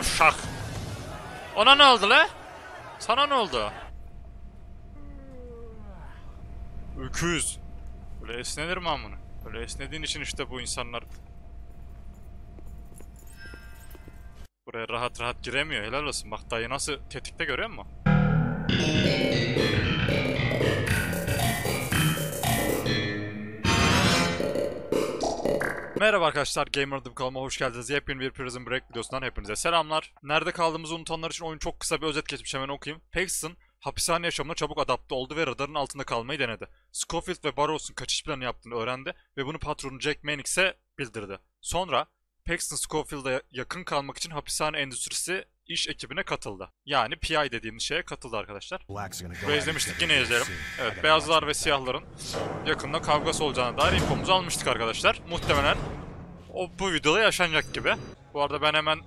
yavşak. Ona ne oldu la? Sana ne oldu? Öküz. Böyle esnenir mi amına? Böyle esnediğin için işte bu insanlar Buraya rahat rahat giremiyor. Helal olsun. Bak dayı nasıl tetikte görüyor musun? Merhaba arkadaşlar, Gamer'dım kanalıma hoş geldiniz. Yepyeni bir Prison Break videosundan hepinize selamlar. Nerede kaldığımızı unutanlar için oyun çok kısa bir özet geçmiş hemen okuyayım. Paxton, hapishane yaşamına çabuk adapte oldu ve radarın altında kalmayı denedi. Scofield ve Barrows'un kaçış planı yaptığını öğrendi ve bunu patronu Jack Mannix'e bildirdi. Sonra Paxton Scofield'a yakın kalmak için hapishane endüstrisi iş ekibine katıldı. Yani PI dediğimiz şeye katıldı arkadaşlar. Burayı izlemiştik yine izleyelim. Evet beyazlar ve siyahların yakında kavgası olacağına dair infomuzu almıştık arkadaşlar. Muhtemelen o bu videoda yaşanacak gibi. Bu arada ben hemen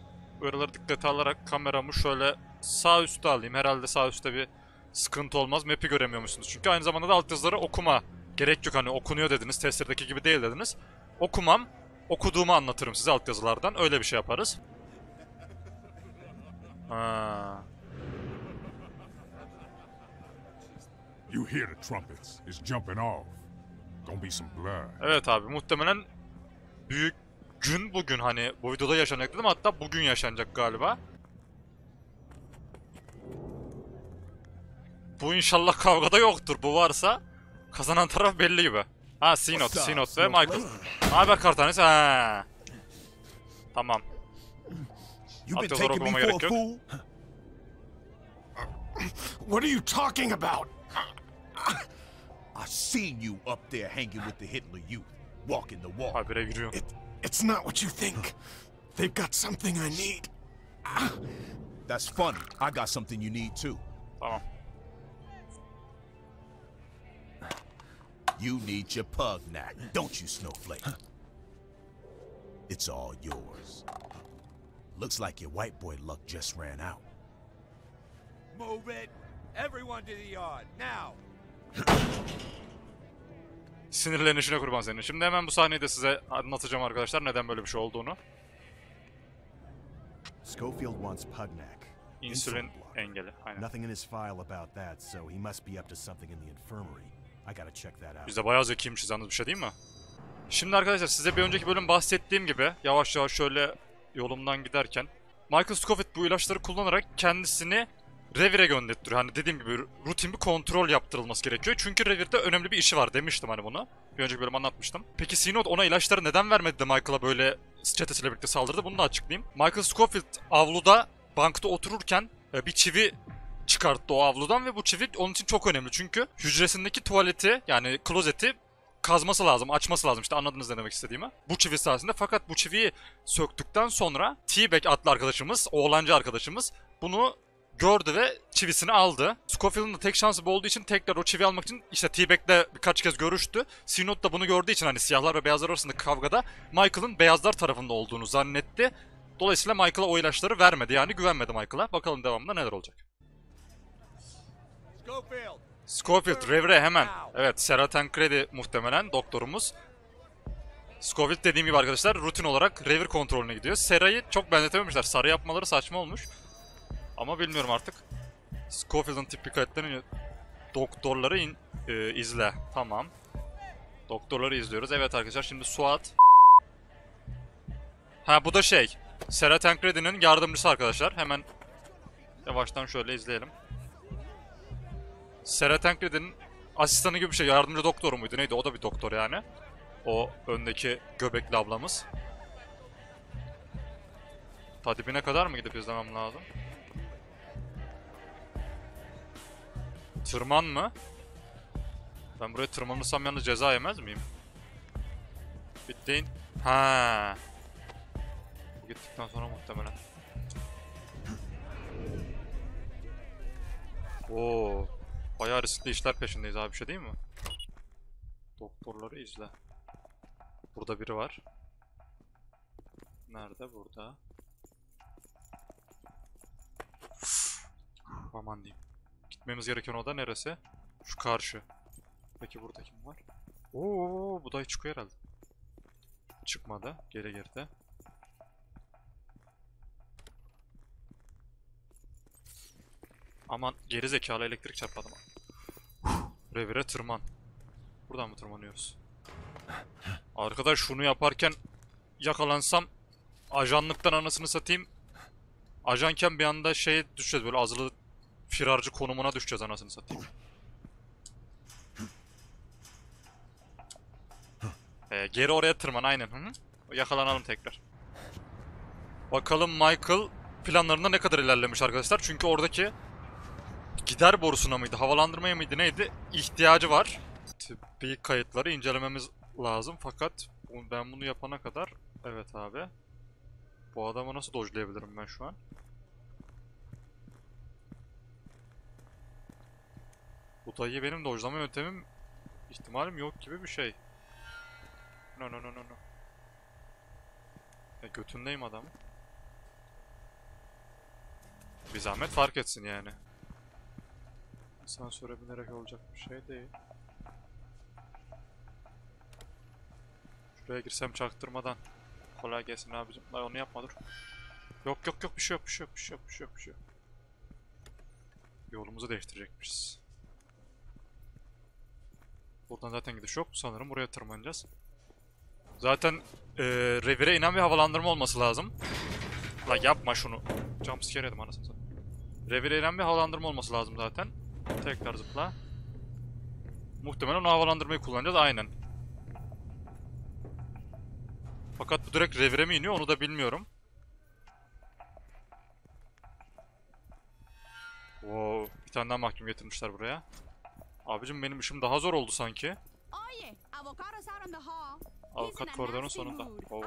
buraları dikkate alarak kameramı şöyle sağ üstte alayım. Herhalde sağ üstte bir sıkıntı olmaz. Map'i göremiyormuşsunuz. Çünkü aynı zamanda da altyazıları okuma gerek yok. Hani okunuyor dediniz. Testerdeki gibi değil dediniz. Okumam. Okuduğumu anlatırım size altyazılardan. Öyle bir şey yaparız. Ha. You hear the trumpets. It's jumping off. Gonna be some blood. Evet abi muhtemelen büyük gün bugün hani bu videoda yaşanacak dedim hatta bugün yaşanacak galiba. Bu inşallah kavgada yoktur. Bu varsa kazanan taraf belli gibi. Ha Sinot, Sinot ve Michael. Haber kartanesi ha. Tamam. You been taking me for a fool? What are you talking about? I seen you up there hanging with the Hitler youth, walking the walk. Habire. It, it's not what you think. They've got something I need. That's funny. I got something you need too. Tamam. You need your pug knack, don't you, Snowflake? It's all yours. Looks like your white boy luck just ran out. Move it! Everyone to the yard, now! Sinirlenişine kurban senin. Şimdi hemen bu sahneyi de size anlatacağım arkadaşlar neden böyle bir şey olduğunu. Schofield wants Pugnac. İnsülin block. engeli. Aynen. Nothing in his file about that, so he must be up to something in the infirmary. I gotta check that out. Biz de bayağı zekiymişiz yalnız bir şey değil mi? Şimdi arkadaşlar size bir önceki bölüm bahsettiğim gibi yavaş yavaş şöyle yolumdan giderken Michael Scofield bu ilaçları kullanarak kendisini revire gönderttiriyor. Hani dediğim gibi rutin bir kontrol yaptırılması gerekiyor. Çünkü revirde önemli bir işi var demiştim hani bunu. Bir önceki bölüm anlatmıştım. Peki Sinod ona ilaçları neden vermedi de Michael'a böyle çetesiyle birlikte saldırdı bunu da açıklayayım. Michael Scofield avluda bankta otururken e, bir çivi çıkarttı o avludan ve bu çivi onun için çok önemli. Çünkü hücresindeki tuvaleti yani klozeti kazması lazım, açması lazım. İşte anladınız ne demek istediğimi. Bu çivi sayesinde fakat bu çiviyi söktükten sonra T-Bag adlı arkadaşımız, oğlancı arkadaşımız bunu gördü ve çivisini aldı. Scofield'ın da tek şansı bu olduğu için tekrar o çivi almak için işte T-Bag'le birkaç kez görüştü. Sinot da bunu gördüğü için hani siyahlar ve beyazlar arasındaki kavgada Michael'ın beyazlar tarafında olduğunu zannetti. Dolayısıyla Michael'a o ilaçları vermedi yani güvenmedi Michael'a. Bakalım devamında neler olacak. Schofield! Scofield, Revre hemen. Evet, Sarah Tancredi muhtemelen doktorumuz. Scofield dediğim gibi arkadaşlar rutin olarak revir kontrolüne gidiyor. Sera'yı çok benzetememişler. Sarı yapmaları saçma olmuş. Ama bilmiyorum artık. Scofield'ın tipikatlerini doktorları in- e, izle. Tamam. Doktorları izliyoruz. Evet arkadaşlar şimdi Suat. Ha bu da şey. Sarah Tancredi'nin yardımcısı arkadaşlar. Hemen yavaştan şöyle izleyelim. Sarah Tancredi'nin asistanı gibi bir şey. Yardımcı doktoru muydu neydi? O da bir doktor yani. O öndeki göbekli ablamız. Ta dibine kadar mı gidip izlemem lazım? Tırman mı? Ben buraya tırmanırsam yalnız ceza yemez miyim? Bittiğin... Ha. Bu Gittikten sonra muhtemelen. Oo. Bayağı riskli işler peşindeyiz abi bir şey değil mi? Doktorları izle. Burada biri var. Nerede? Burada. Aman diyeyim. Gitmemiz gereken oda neresi? Şu karşı. Peki burada kim var? Oo, bu da çıkıyor herhalde. Çıkmadı. Geri geride. Aman geri zekalı elektrik çarpmadı mı? Revire tırman. Buradan mı tırmanıyoruz? Arkadaş şunu yaparken yakalansam ajanlıktan anasını satayım. Ajanken bir anda şey düşeceğiz böyle azılı firarcı konumuna düşeceğiz anasını satayım. Ee, geri oraya tırman aynen. Hı -hı. Yakalanalım tekrar. Bakalım Michael planlarında ne kadar ilerlemiş arkadaşlar. Çünkü oradaki gider borusuna mıydı, havalandırmaya mıydı neydi? İhtiyacı var. Tıbbi kayıtları incelememiz lazım fakat ben bunu yapana kadar evet abi. Bu adamı nasıl dojlayabilirim ben şu an? Bu dayıyı benim dojlama yöntemim ihtimalim yok gibi bir şey. No no no no no. Ya götündeyim adam. Bir zahmet fark etsin yani. Asansöre binerek olacak bir şey değil. Şuraya girsem çaktırmadan. Kolay gelsin abicim. Lan onu yapma dur. Yok yok yok bir şey yok bir şey yok bir şey yok bir şey yok bir şey yok. Yolumuzu değiştirecekmişiz. Buradan zaten gidiş yok. Sanırım buraya tırmanacağız. Zaten eee revire inen bir havalandırma olması lazım. La yapma şunu. Jumpscare yedim anasını satayım. Revire inen bir havalandırma olması lazım zaten. Tekrar zıpla. Muhtemelen o havalandırmayı kullanacağız aynen. Fakat bu direkt revire mi iniyor onu da bilmiyorum. Wow, bir tane daha mahkum getirmişler buraya. Abicim benim işim daha zor oldu sanki. Avukat koridorun sonunda. Oo.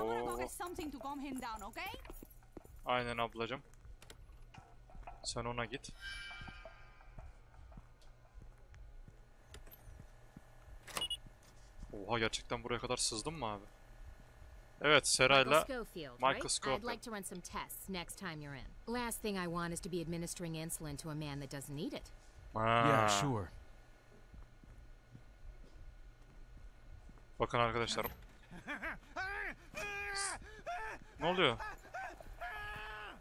Aynen ablacım. Sen ona git. Oha gerçekten buraya kadar sızdın mı abi? Evet Sera'yla Michael right? Scofield. I'd like to run some tests next time you're in. Last thing I want is to be administering insulin to a man that doesn't need it. Yeah, sure. Bakın arkadaşlarım. Ne oluyor?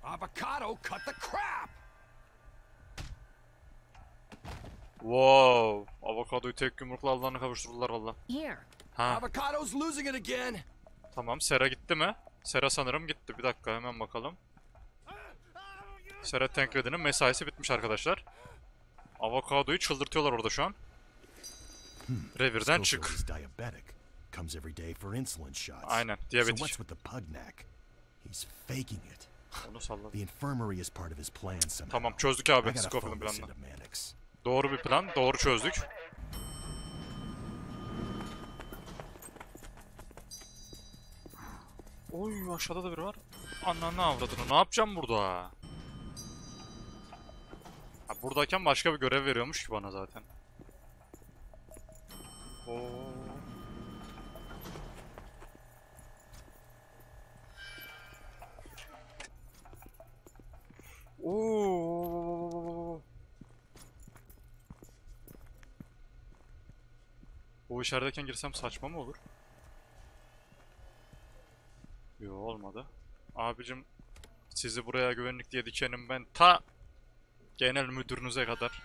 Avocado cut the crap! Wow, avokadoyu tek yumrukla Allah'ını kavuşturdular valla. Here, Ha, Avocado's losing it again! tamam. Sera gitti mi? Sera sanırım gitti. Bir dakika hemen bakalım. Sera Tancred'in mesaisi bitmiş arkadaşlar. Avokadoyu çıldırtıyorlar orada şu an. Revirden Schofield çık. Aynen, diyabetik. Onu salladı. The infirmary is part of his plan somehow. Tamam çözdük abi Scofield'ın planını. Doğru bir plan, doğru çözdük. Oy aşağıda da biri var. Ananı avradını ne yapacağım burada? Ha, buradayken başka bir görev veriyormuş ki bana zaten. Oo. Oo. Bu içerideyken girsem saçma mı olur? Yo olmadı. Abicim sizi buraya güvenlik diye dikenim ben ta genel müdürünüze kadar.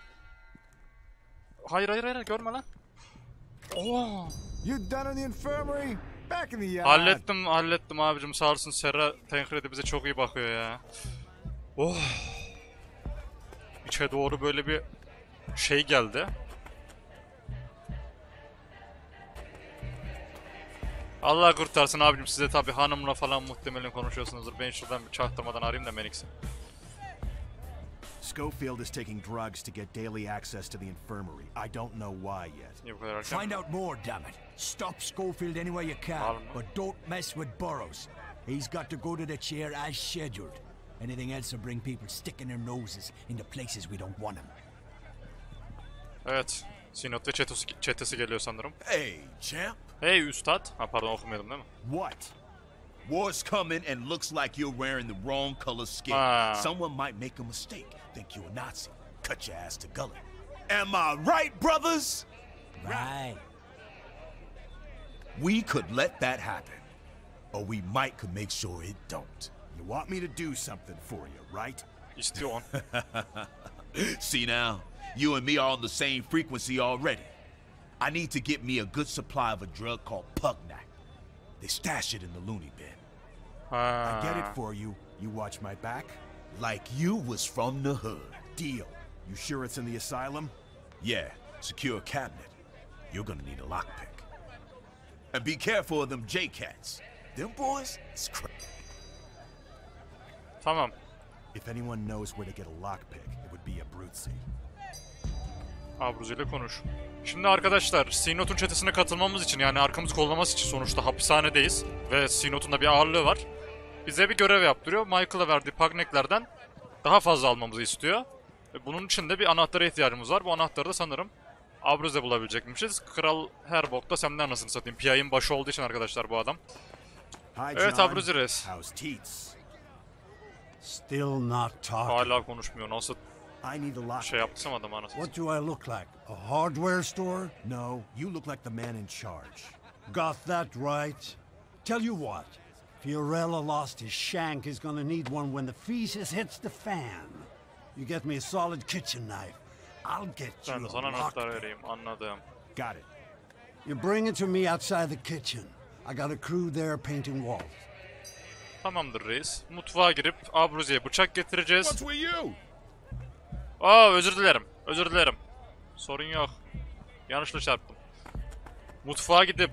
Hayır hayır hayır görme lan. Oo. You done in the infirmary? Back in the yard. Hallettim hallettim abicim sağ olsun Serra Tancred'i bize çok iyi bakıyor ya. Oh. İçe doğru böyle bir şey geldi. Allah kurtarsın abicim size tabi hanımla falan muhtemelen konuşuyorsunuzdur. Ben şuradan bir çaktırmadan arayayım da Menix'i. Schofield is taking drugs to get daily access to the infirmary. I don't know why yet. Find out more, damn it. Stop Schofield any way you can, but don't mess with Burrows. He's got to go to the chair as scheduled. Anything else will bring people sticking their noses into places we don't want them. Evet. Sinot ve çetesi, çetesi geliyor sanırım. Hey, champ. Hey üstad. Ha pardon okumayalım değil mi? What? War's coming and looks like you're wearing the wrong color skin. Ah. Someone might make a mistake, think you're a Nazi, cut your ass to gullet. Am I right, brothers? Right. We could let that happen, or we might could make sure it don't. You want me to do something for you, right? You still on. See now, you and me are on the same frequency already. I need to get me a good supply of a drug called Pugnac. They stash it in the loony bin. Ha. I get it ah. for you. You watch my back? Like you was from the hood. Deal. You sure it's in the asylum? Yeah, secure cabinet. You're gonna need a lockpick. And be careful of them J-Cats. Them boys is crazy. Tamam. If anyone knows where to get a lockpick, it would be a Abruzzi. Abruz ile konuş. Şimdi arkadaşlar Sinot'un çetesine katılmamız için yani arkamızı kollaması için sonuçta hapishanedeyiz. Ve Sinot'un da bir ağırlığı var. Bize bir görev yaptırıyor. Michael'a verdiği pagneklerden daha fazla almamızı istiyor. Ve bunun için de bir anahtara ihtiyacımız var. Bu anahtarı da sanırım Abruz'e bulabilecekmişiz. Kral Herbok da senden anasını satayım. PI'nin başı olduğu için arkadaşlar bu adam. Evet John. Abruz'i res. Hala konuşmuyor. Nasıl I need a lockpick. şey yaptıysam adam anasını What do I look like? A hardware store? No, you look like the man in charge. Got that right. Tell you what, Fiorella lost his shank. He's gonna need one when the feces hits the fan. You get me a solid kitchen knife. I'll get Ben you de a sana anahtar vereyim. Anladım. Got it. You bring it to me outside the kitchen. I got a crew there painting walls. Tamamdır reis. Mutfağa girip Abruz'e bıçak getireceğiz. What's with you? Aa özür dilerim. Özür dilerim. Sorun yok. Yanlışla çarptım. Mutfağa gidip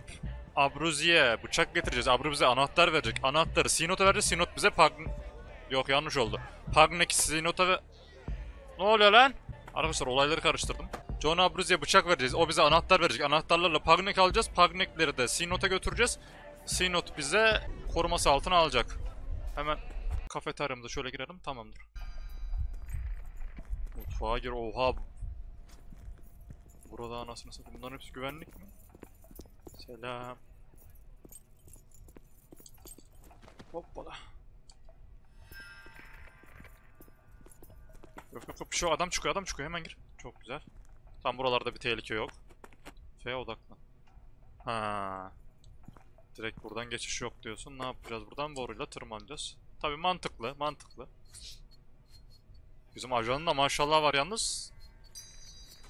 Abruzi'ye bıçak getireceğiz. Abru bize anahtar verecek. Anahtarı Sinot'a vereceğiz. Sinot bize Pag... Yok yanlış oldu. Pagnek Sinot'a ve... Ne oluyor lan? Arkadaşlar olayları karıştırdım. John Abruzi'ye bıçak vereceğiz. O bize anahtar verecek. Anahtarlarla Pagnek alacağız. Pagnekleri de Sinot'a götüreceğiz. Sinot bize koruması altına alacak. Hemen kafeteryamıza şöyle girelim. Tamamdır. Mutfağa gir. Oha. Burada anasını satayım. Bunların hepsi güvenlik mi? Selam. Hoppala. Yok yok yok. Şu adam çıkıyor adam çıkıyor. Hemen gir. Çok güzel. Tam buralarda bir tehlike yok. F odaklan. Ha. Direkt buradan geçiş yok diyorsun. Ne yapacağız buradan? Boruyla tırmanacağız. Tabii mantıklı, mantıklı. Bizim ajanın da maşallah var yalnız.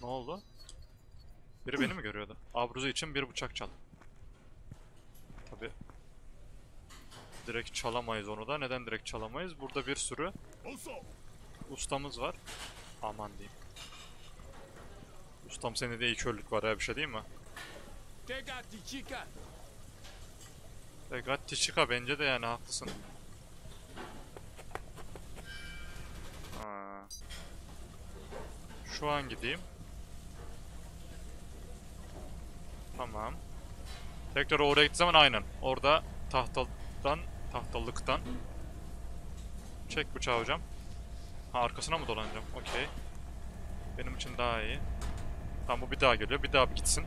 Ne oldu? Biri beni mi görüyordu? Abruzu için bir bıçak çal. Tabi. Direkt çalamayız onu da. Neden direkt çalamayız? Burada bir sürü ustamız var. Aman diyeyim. Ustam seni de iyi körlük var ya bir şey değil mi? Egatti çıka bence de yani haklısın. Şu an gideyim. Tamam. Tekrar oraya gittiğim zaman aynen. Orada tahtadan, tahtalıktan. Çek bıçağı hocam. Ha arkasına mı dolanacağım? Okey. Benim için daha iyi. Tamam bu bir daha geliyor. Bir daha bir gitsin.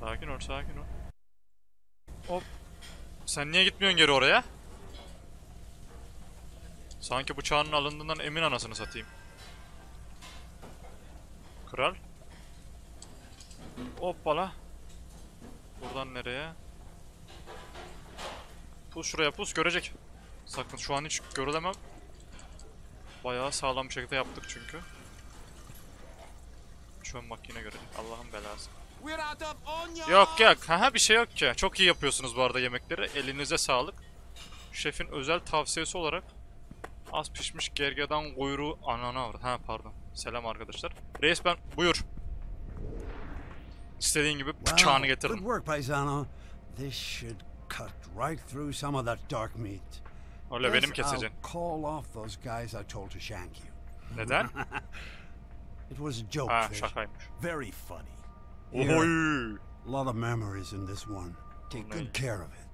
Sakin ol, sakin ol. Hop. Sen niye gitmiyorsun geri oraya? Sanki bıçağının alındığından emin anasını satayım. Kral. Hoppala. Buradan nereye? Pus şuraya pus görecek. Sakın şu an hiç görülemem. Bayağı sağlam bir şekilde yaptık çünkü. Çön makine görecek. Allah'ın belası. Yok yok. Haha bir şey yok ki. Çok iyi yapıyorsunuz bu arada yemekleri. Elinize sağlık. Şefin özel tavsiyesi olarak az pişmiş gergedan kuyruğu anana var. Ha pardon. Selam arkadaşlar. Reis ben buyur. İstediğin gibi bıçağını Well, Good work, paisano. This should cut right through some of that dark meat. Öyle benim keseceksin. I'll call off those guys I told to shank you. Neden? It was a joke, Ha şakaymış. Very funny. Oy. A lot of memories in this one. Take good care of it.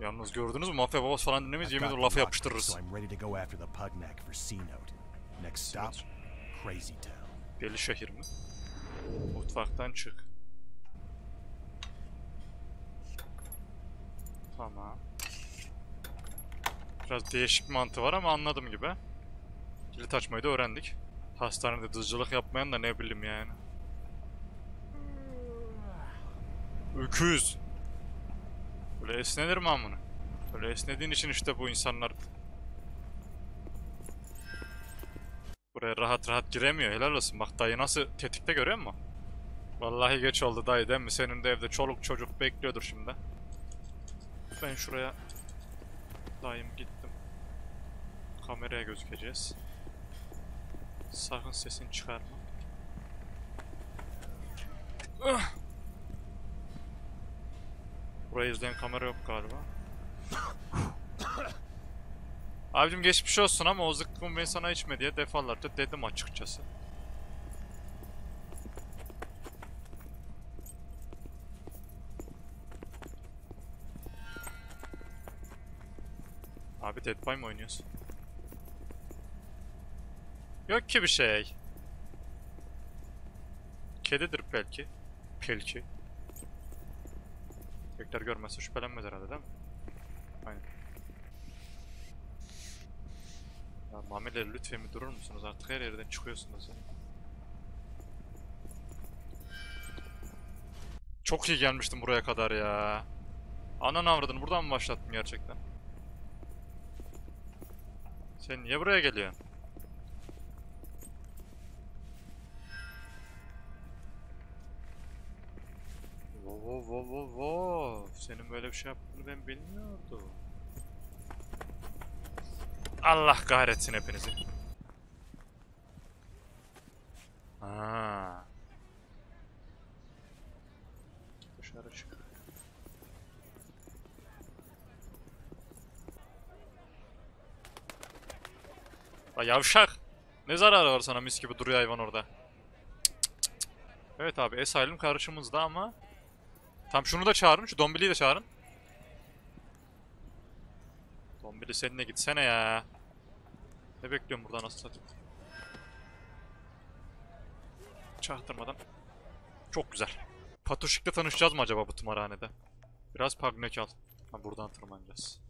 Yalnız gördünüz mü mafya babası falan dinlemeyiz yemin ediyorum lockpick, yapıştırırız. So I'm ready to go after the Pugnac for C-Note. Next stop. Crazy Town. Deli şehir mi? Mutfaktan çık. Tamam. Biraz değişik bir mantığı var ama anladım gibi. Kilit açmayı da öğrendik. Hastanede dızcılık yapmayan da ne bileyim yani. Öküz. Böyle esnenir mi amına? Böyle esnediğin için işte bu insanlar Buraya rahat rahat giremiyor. Helal olsun. Bak dayı nasıl tetikte görüyor musun? Vallahi geç oldu dayı değil mi? Senin de evde çoluk çocuk bekliyordur şimdi. Ben şuraya dayım gittim. Kameraya gözükeceğiz. Sakın sesini çıkarma. Burayı izleyen kamera yok galiba. Abicim geçmiş olsun ama o zıkkımı ben sana içme diye defalarca dedim açıkçası. Abi Dead by mı oynuyorsun? Yok ki bir şey. Kedidir belki. Belki. Gökler görmezse şüphelenmez herhalde değil mi? Aynen. Ya Mamiler lütfen bir durur musunuz? Artık her yerden çıkıyorsunuz ya. Çok iyi gelmiştim buraya kadar ya. Anan avradını buradan mı başlattım gerçekten? Sen niye buraya geliyorsun? Wow wow wow wow. Senin böyle bir şey yaptığını ben bilmiyordum. Allah kahretsin hepinizi. Ha. Dışarı çık. La yavşak. Ne zararı var sana mis gibi duruyor hayvan orada. Cık cık cık. Evet abi Asylum karşımızda ama. Tam şunu da çağırın. Şu Dombili'yi de çağırın. Dombili seninle gitsene ya. Ne bekliyorum burada nasıl satayım? Çaktırmadan. Çok güzel. Patoşik'le tanışacağız mı acaba bu tımarhanede? Biraz pagnek al. Ha buradan tırmanacağız.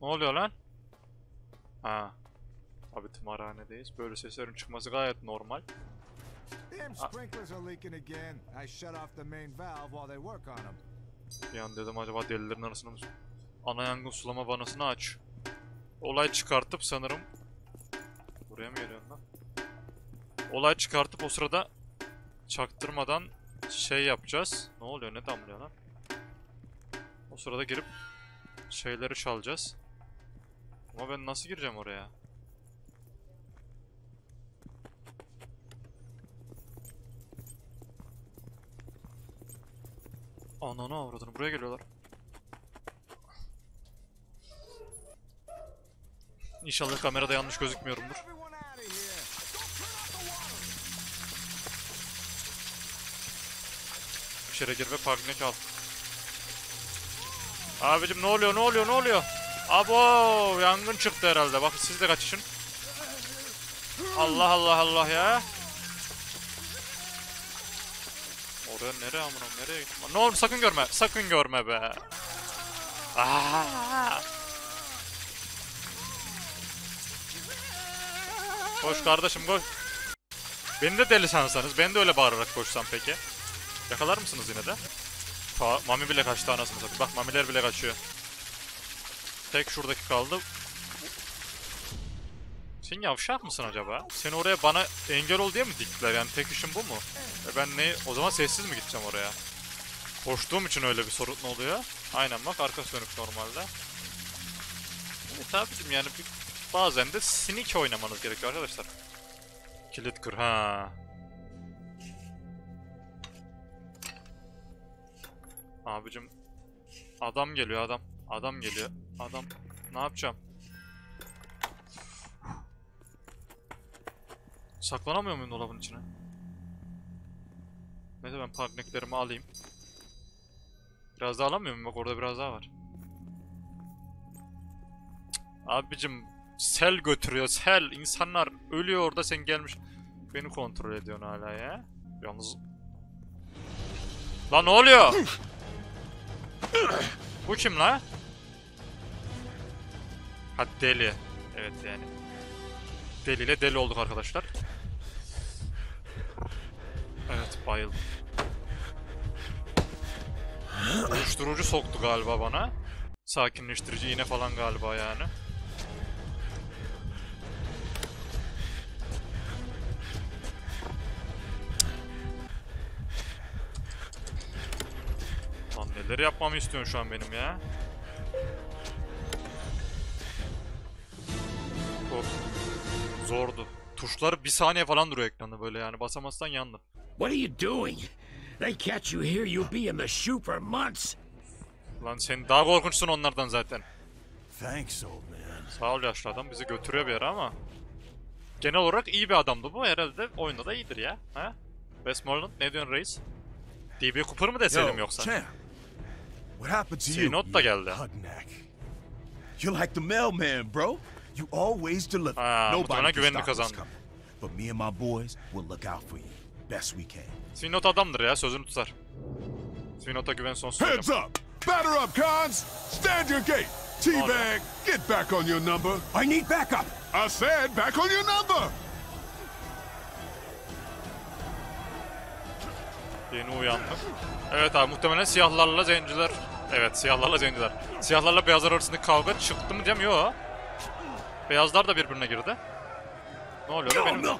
Ne oluyor lan? Ha. Abi tımarhanedeyiz. Böyle seslerin çıkması gayet normal. Them sprinklers are leaking again. I shut off the main valve while they work on them. Bir an dedim acaba delilerin arasında mı? Ana yangın sulama vanasını aç. Olay çıkartıp sanırım... Buraya mı geliyorsun lan? Olay çıkartıp o sırada çaktırmadan şey yapacağız. Ne oluyor? Ne damlıyor lan? O sırada girip şeyleri çalacağız. Ama ben nasıl gireceğim oraya? Ananı avradını buraya geliyorlar. İnşallah kamerada yanlış gözükmüyorumdur. İçeri gir ve pagnek al. Abicim ne oluyor ne oluyor ne oluyor? Abo yangın çıktı herhalde. Bakın siz de kaçışın. Allah Allah Allah ya. Oraya nereye amına nereye gittim? Ne oğlum sakın görme. Sakın görme be. Aa! Koş kardeşim koş. Beni de deli sansanız, ben de öyle bağırarak koşsam peki. Yakalar mısınız yine de? Mami bile kaçtı anasını satayım. Bak Mamiler bile kaçıyor. Tek şuradaki kaldı. Sen yavşak mısın acaba? Seni oraya bana engel ol diye mi diktiler? Yani tek işin bu mu? E ben ne? O zaman sessiz mi gideceğim oraya? Koştuğum için öyle bir sorun oluyor. Aynen bak arkası dönük normalde. Evet abicim yani bir, bazen de sneak oynamanız gerekiyor arkadaşlar. Kilit kır ha. Abicim adam geliyor adam. Adam geliyor. Adam ne yapacağım? Saklanamıyor muyum dolabın içine? Neyse ben pagneklerimi alayım. Biraz daha alamıyor muyum? Bak orada biraz daha var. Abicim sel götürüyor sel. İnsanlar ölüyor orada sen gelmiş. Beni kontrol ediyorsun hala ya. Yalnız... Lan ne oluyor? Bu kim la? Ha deli. Evet yani. Deliyle deli olduk arkadaşlar. Evet bayıldım. Uyuşturucu soktu galiba bana. Sakinleştirici iğne falan galiba yani. Lan neleri yapmamı istiyorsun şu an benim ya? Zordu. Tuşlar bir saniye falan duruyor ekranda böyle yani basamazsan yandın. What are you doing? They catch you here, you'll be in the shoe for months. Lan sen daha korkunçsun onlardan zaten. Thanks, old man. Sağ ol yaşlı adam bizi götürüyor bir yere ama. Genel olarak iyi bir adamdı bu herhalde oyunda da iyidir ya. Ha? Westmoreland ne diyorsun reis? DB Cooper mı deseydim yoksa? champ. What happened to you? Sinot da geldi. You're like the mailman, bro. You always deliver. Ha, Nobody güvenini kazandı. coming. But me and my boys will look out for you. Best we can. Sinot adamdır ya sözünü tutar. Sinot'a güven sonsuz. Heads hocam. up! Batter up, cons! Stand your gate! Teabag, get back on your number! I need backup! I said back on your number! Yeni uyandım. Evet abi muhtemelen siyahlarla zenciler. Evet siyahlarla zenciler. Siyahlarla beyazlar arasındaki kavga çıktı mı diyeyim yo. Beyazlar da birbirine girdi. Ne oluyor lan benim?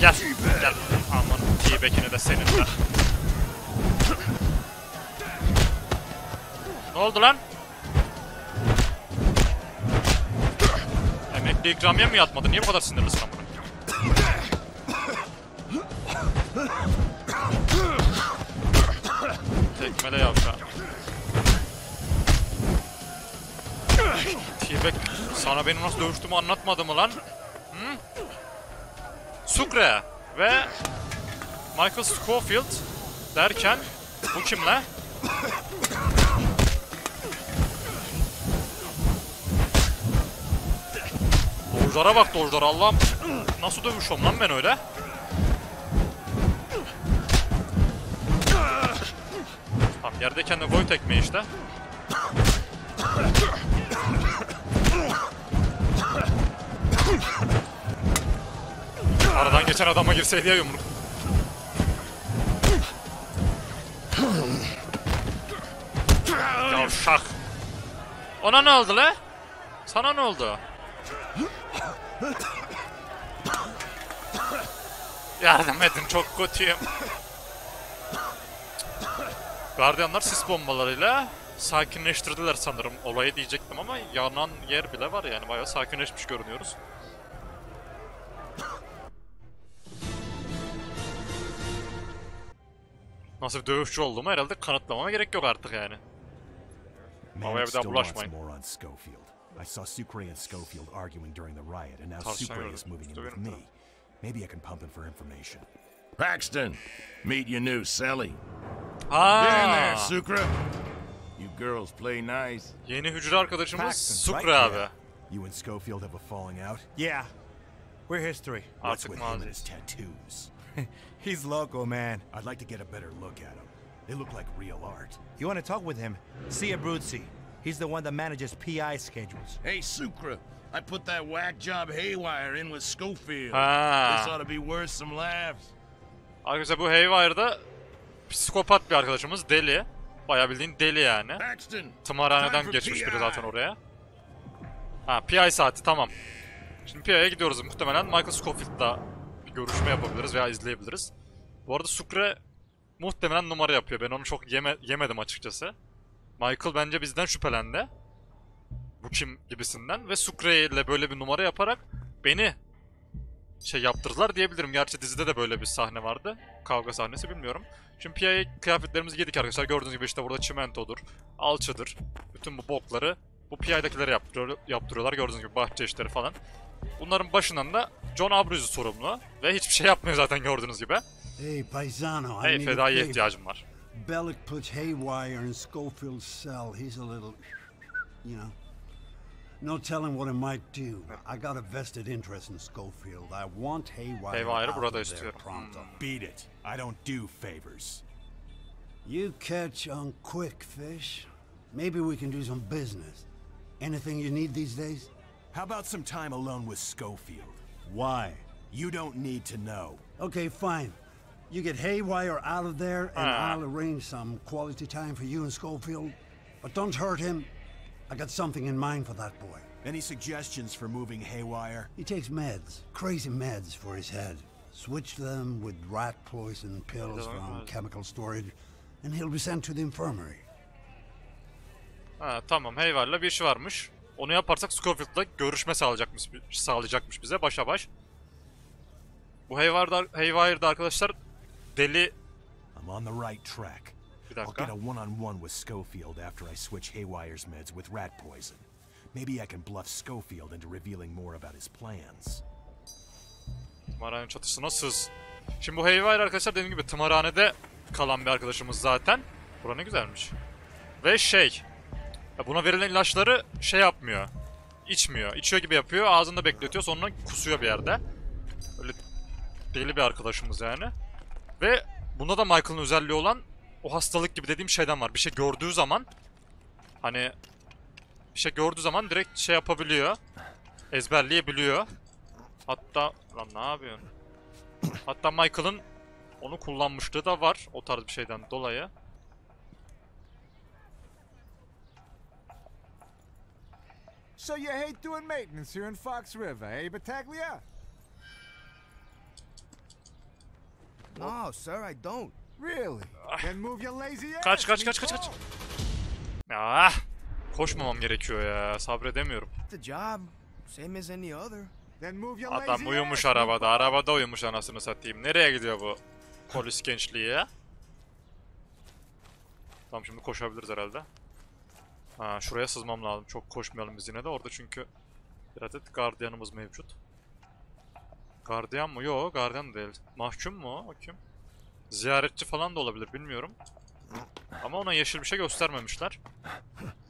Gel gel. Aman T-Back'ini de senin de. Ne oldu lan? Emekli ikramiye mi yatmadı? Niye bu kadar sinirlisin amına? Tekmele yavşa. T-Back sana benim nasıl dövüştüğümü anlatmadı mı lan? Hı? Sucre ve Michael Scofield derken bu kim lan? Dojlara bak dojlara Allah'ım. Nasıl dövüşüyorum lan ben öyle? Tamam yerdeyken de koy tekme işte. Geçen adama girseydi ya yumruk. Yavşak. Ona ne oldu la? Sana ne oldu? Yardım edin çok kötüyüm. Gardiyanlar sis bombalarıyla sakinleştirdiler sanırım olayı diyecektim ama yanan yer bile var yani bayağı sakinleşmiş görünüyoruz. Nasıl bir dövüşçü olduğumu herhalde kanıtlamama gerek yok artık yani. Havaya Man bir daha still wants bulaşmayın. more on Schofield. I saw Sucre and Schofield arguing during the riot, and now Tartışan Sucre is moving in with me. Maybe I can pump him for information. Paxton, meet your new Sally. In Ha, there, Sucre. You girls play nice. yeni hücre arkadaşımız Paxton, Sucre abi. You and Schofield have a falling out? Yeah. We're history. What's with him and his tattoos? He's local, man. I'd like to get a better look at him. They look like real art. You want to talk with him? See Abruzzi. He's the one that manages PI schedules. Hey, Sucre, I put that whack job haywire in with Schofield. Ha. This ought to be worth some laughs. Arkadaşlar bu Haywire'da psikopat bir arkadaşımız deli. Bayağı bildiğin deli yani. Paxton, Tımarhaneden geçmiş biri zaten oraya. Ha PI saati tamam. Şimdi PI'ye gidiyoruz muhtemelen. Michael Scofield'la bir görüşme yapabiliriz veya izleyebiliriz. Bu arada Sucre muhtemelen numara yapıyor. Ben onu çok yeme yemedim açıkçası. Michael bence bizden şüphelendi. Bu kim gibisinden. Ve Sucre ile böyle bir numara yaparak beni şey yaptırdılar diyebilirim. Gerçi dizide de böyle bir sahne vardı. Kavga sahnesi bilmiyorum. Şimdi PI'ye kıyafetlerimizi giydik arkadaşlar. Gördüğünüz gibi işte burada çimentodur, alçıdır. Bütün bu bokları bu PI'dekilere yaptırıyor, yaptırıyorlar. Gördüğünüz gibi bahçe işleri falan. Bunların başından da John Abruzzi sorumlu. Ve hiçbir şey yapmıyor zaten gördüğünüz gibi. Hey, paisano, I Hey need a fedaiye ihtiyacım var. Bellic puts haywire in Schofield's cell. He's a little, you know. No telling what he might do. I got a vested interest in Schofield. I want haywire Haywire'ı out burada istiyorum. pronto. Beat it. I don't do favors. You catch on quick, fish. Maybe we can do some business. Anything you need these days? How about some time alone with Schofield? Why? You don't need to know. Okay, fine. You get Haywire out of there, and Ah. I'll arrange some quality time for you and Schofield. But don't hurt him. I got something in mind for that boy. Any suggestions for moving Haywire? He takes meds, crazy meds for his head. Switch them with rat poison pills from chemical storage, and he'll be sent to the infirmary. Ha, tamam Hayvar'la bir işi varmış. Onu yaparsak Scofield'la görüşme sağlayacakmış, sağlayacakmış bize başa baş. Bu Hayvar'da, Haywire'da arkadaşlar deli... I'm on the right track. Bir I'll dakika. get a one-on-one with Schofield after I switch Haywire's meds with rat poison. Maybe I can bluff Schofield into revealing more about his plans. Tımarhane çatısına sız. Şimdi bu Haywire arkadaşlar dediğim gibi tımarhanede kalan bir arkadaşımız zaten. Bura ne güzelmiş. Ve şey... Buna verilen ilaçları şey yapmıyor. İçmiyor. İçiyor gibi yapıyor. Ağzında bekletiyor. Sonra kusuyor bir yerde. Öyle deli bir arkadaşımız yani. Ve bunda da Michael'ın özelliği olan o hastalık gibi dediğim şeyden var. Bir şey gördüğü zaman hani bir şey gördüğü zaman direkt şey yapabiliyor. Ezberleyebiliyor. Hatta lan ne yapıyorsun? Hatta Michael'ın onu kullanmışlığı da var o tarz bir şeyden dolayı. So you hate doing maintenance here in Fox River, eh, Battaglia? No, sir, I don't. Really? Then move your lazy ass. Kaç kaç kaç kaç kaç. Ah! Koşmamam gerekiyor ya. Sabredemiyorum. A job, same as any other. Then move your Adam lazy uyumuş ass and eat arabada. Arabada uyumuş anasını satayım. Nereye gidiyor bu polis gençliği ya? Tamam şimdi koşabiliriz herhalde. Ha şuraya sızmam lazım. Çok koşmayalım biz yine de orada çünkü bir adet gardiyanımız mevcut. Gardiyan mı? Yok gardiyan değil. Mahkum mu o? Kim? Ziyaretçi falan da olabilir bilmiyorum. Ama ona yeşil bir şey göstermemişler.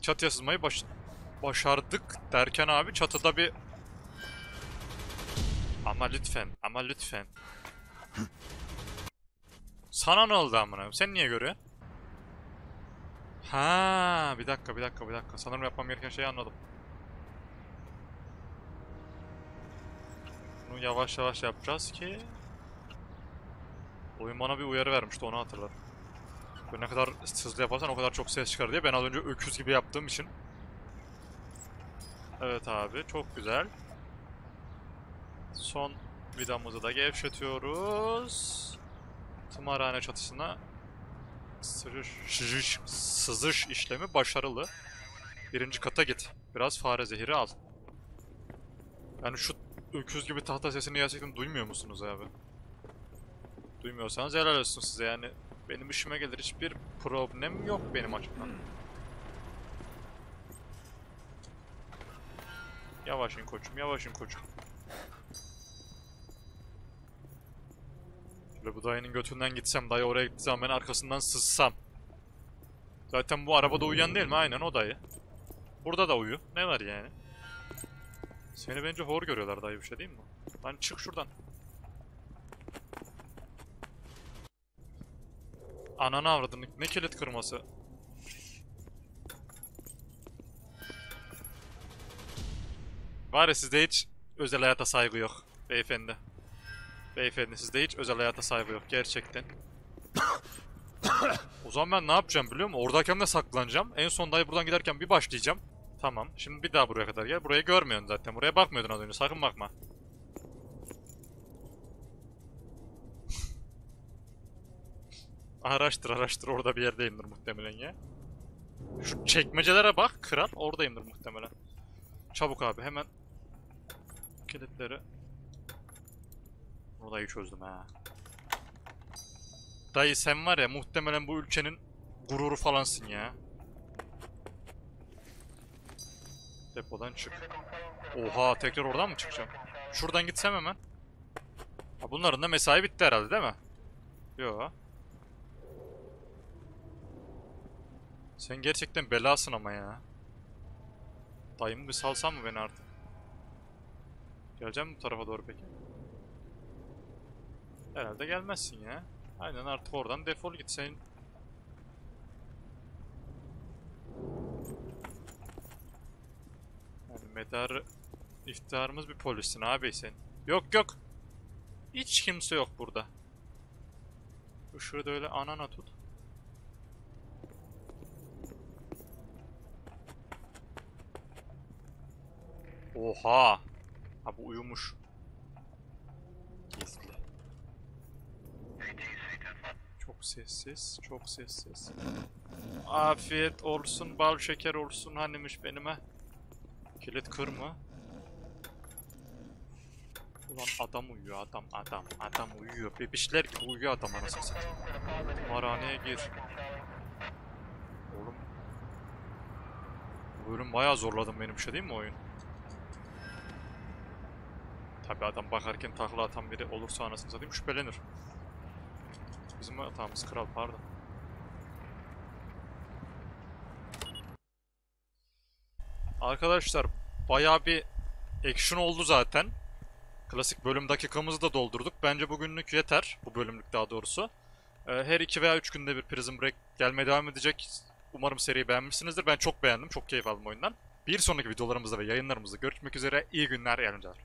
Çatıya sızmayı baş başardık derken abi çatıda bir ama lütfen, ama lütfen. Sana ne oldu amına? Sen niye görüyorsun? Ha, bir dakika, bir dakika, bir dakika. Sanırım yapmam gereken şeyi anladım. Bunu yavaş yavaş yapacağız ki oyun bana bir uyarı vermişti onu hatırladım. Böyle ne kadar hızlı yaparsan o kadar çok ses çıkar diye ben az önce öküz gibi yaptığım için. Evet abi çok güzel. Son vidamızı da gevşetiyoruz. Tımarhane çatısına sızış, sızış, sızış işlemi başarılı. Birinci kata git. Biraz fare zehiri al. Yani şu öküz gibi tahta sesini gerçekten duymuyor musunuz abi? Duymuyorsanız helal olsun size yani. Benim işime gelir hiçbir problem yok benim açımdan. Yavaşın koçum, yavaşın koçum. Şöyle bu dayının götünden gitsem, dayı oraya gittiği zaman ben arkasından sızsam. Zaten bu arabada uyuyan değil mi? Aynen o dayı. Burada da uyu. Ne var yani? Seni bence hor görüyorlar dayı bir şey değil mi? Lan çık şuradan. Ananı avradın. Ne kilit kırması? Var ya sizde hiç özel hayata saygı yok beyefendi. Beyefendi sizde hiç özel hayata saygı yok gerçekten. o zaman ben ne yapacağım biliyor musun? Oradayken de saklanacağım. En son dayı buradan giderken bir başlayacağım. Tamam. Şimdi bir daha buraya kadar gel. Burayı görmüyorsun zaten. Buraya bakmıyordun az önce. Sakın bakma. araştır araştır. Orada bir yerdeyimdir muhtemelen ya. Şu çekmecelere bak. Kral. Oradayımdır muhtemelen. Çabuk abi hemen kilitleri. Bunu çözdüm ha. Dayı sen var ya muhtemelen bu ülkenin gururu falansın ya. Depodan çık. Oha tekrar oradan mı çıkacağım? Şuradan gitsem hemen. Ha, bunların da mesai bitti herhalde değil mi? Yo. Sen gerçekten belasın ama ya. Dayımı bir salsan mı beni artık? Geleceğim bu tarafa doğru peki? Herhalde gelmezsin ya. Aynen artık oradan defol git senin. Yani medar iftiharımız bir polissin abi sen. Yok yok. Hiç kimse yok burada. Işığı da öyle anana tut. Oha! Ha bu uyumuş. Gizli. Çok sessiz, çok sessiz. Afiyet olsun, bal şeker olsun hanimiş benime. Kilit kırma. Ulan adam uyuyor adam adam adam uyuyor. Bebişler gibi uyuyor adam anasını satayım. Kumarhaneye gir. Oğlum. Bu bölüm bayağı zorladım benim bir şey değil mi oyun? Tabi adam bakarken takla atan biri olursa anasını satayım şüphelenir. Bizim hatamız kral pardon. Arkadaşlar bayağı bir action oldu zaten. Klasik bölüm dakikamızı da doldurduk. Bence bugünlük yeter. Bu bölümlük daha doğrusu. Ee, Her 2 veya 3 günde bir Prison Break gelmeye devam edecek. Umarım seriyi beğenmişsinizdir. Ben çok beğendim. Çok keyif aldım oyundan. Bir sonraki videolarımızda ve yayınlarımızda görüşmek üzere. İyi günler, eğlenceler.